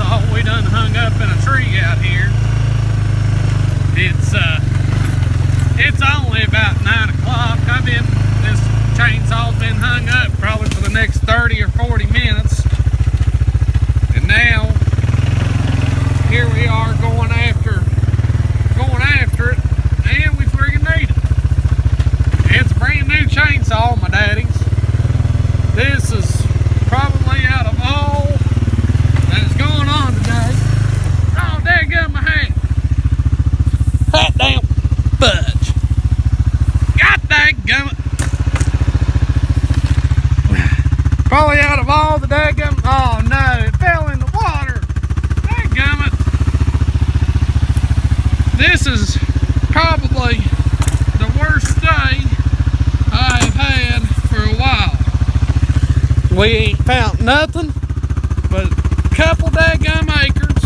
chainsaw we done hung up in a tree out here. It's uh, it's only about nine o'clock. I've been this chainsaw's been hung up probably for the next 30 or 40 minutes. And now here we are going after going after it and we friggin' need it. It's a brand new chainsaw, my daddy's. This is probably out of all that is going on today. Oh, there got my hat. Hat damn fudge. God dang gummit. Probably out of all the daggum. Oh no, it fell in the water. Dadgummit. This is probably the worst day I have had for a while. We ain't found nothing but a couple daggum acres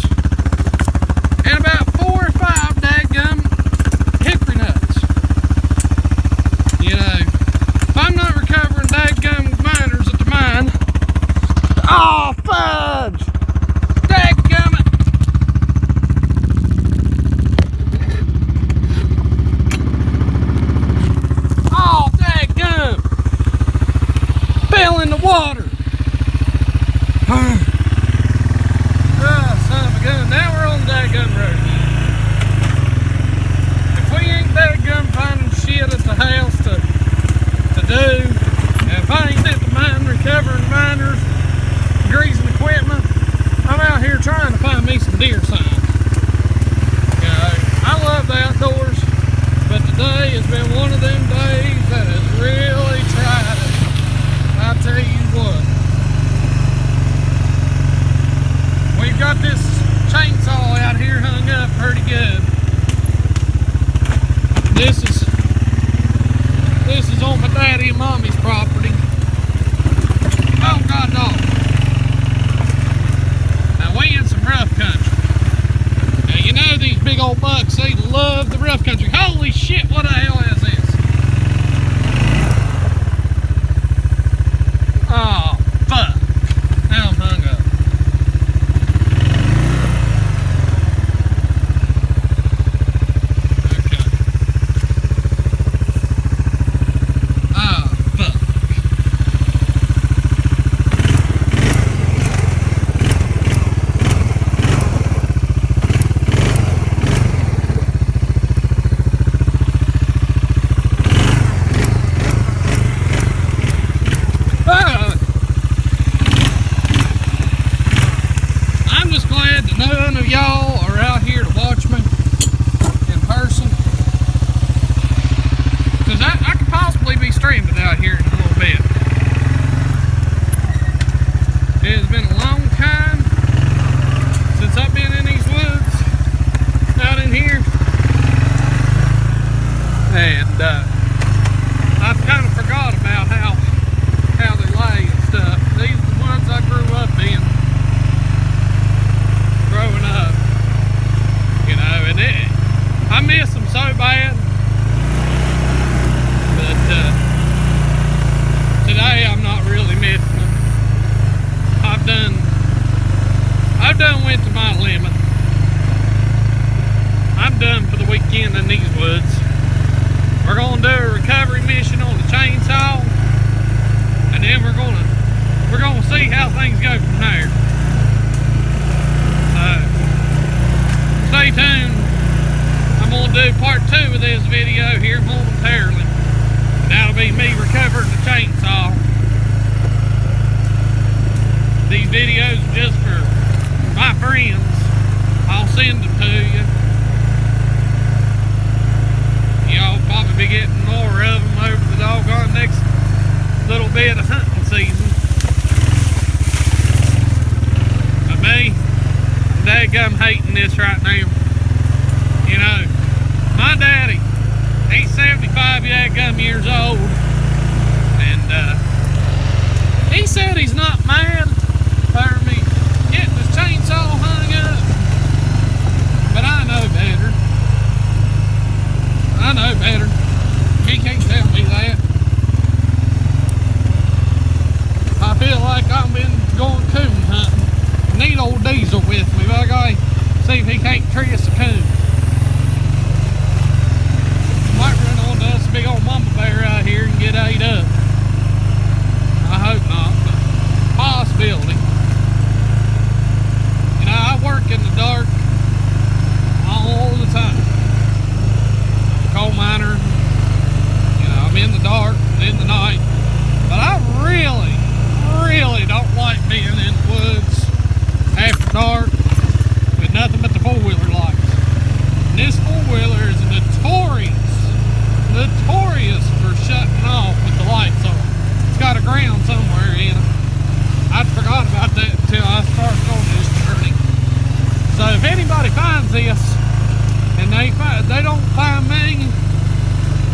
and about four or five daggum hickory nuts. You know, if I'm not recovering daggum miners at the mine, oh fudge! Dadgummit! Oh, dadgum! Fell in the water. oh, son of a gun. Now we're on dadgum road. If we ain't dadgum finding shit at the house to, to do, and if I ain't at recovering miners, greasing equipment, I'm out here trying to find me some deer signs. I love the outdoors, but today has been one of them days that has really tried it. I tell you what. We've got this chainsaw out here hung up pretty good. This is this is on my daddy and mommy's property. Oh god dog. Now we in some rough country. Now you know these big old bucks, they love the rough country. Holy shit, what the hell is this? Oh, fuck. Now I'm hung up. Okay. Ah, fuck. Ah! I'm just glad that none of y'all are out here to watch me in person. Because I, I could possibly be streaming out here in a little bit. It has been a long time since I've been in these woods, out in here. And uh, I've kind of forgot about how how they lay and stuff. These are the ones I grew up in growing up. You know, and it, I miss them so bad. But uh, today I'm not really missing them. I've done I've done went to my limit. I'm done for the weekend in these woods. We're gonna do a recovery mission on the chainsaw and then we're gonna we're gonna see how things go from there. So stay tuned. I'm gonna do part two of this video here momentarily. That'll be me recovering the chainsaw. These videos are just for my friends. I'll send them to you. Be getting more of them over the doggone next little bit of hunting season. But me, I'm daggum hating this right now. You know, my daddy, he's 75 daggum years old. And uh, he said he's not mad for me getting his chainsaw hung up. But I know better. I know better. He can't tell me that. I feel like I've been going coon hunting need old Diesel with me. But I gotta see if he can't tree us a coon. Might run on to us a big old mama bear out here and get ate up. I hope not, but possibility. You know, I work in the dark all the time. Coal miner, you know, I'm in the dark, in the night. But I really, really don't like being in the woods after dark with nothing but the four-wheeler lights. And this four-wheeler is notorious, notorious for shutting off with the lights on. It's got a ground somewhere in it. I'd forgot about that until I started on this journey. So if anybody finds this and they find, they don't find me,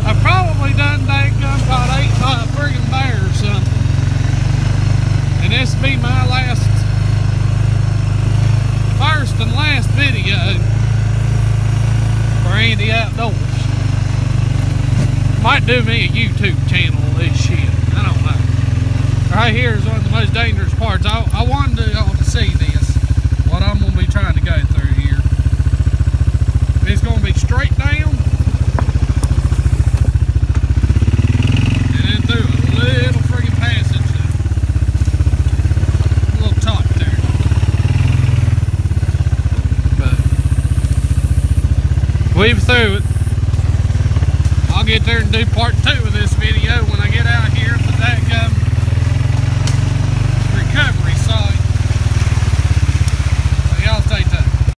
I probably done that gun about eight uh, friggin' bear or something. And this be my last, first and video for Andy Outdoors. Might do me a YouTube channel of this shit. I don't know. Right here is one of the most dangerous parts. I, I wanted y'all to see this. What I'm gonna be trying to go through here. It's gonna be straight down. And then through a little friggin' passage there. A little top there. But weave through it. I'll get there and do part two of this video when I get out of here for that gum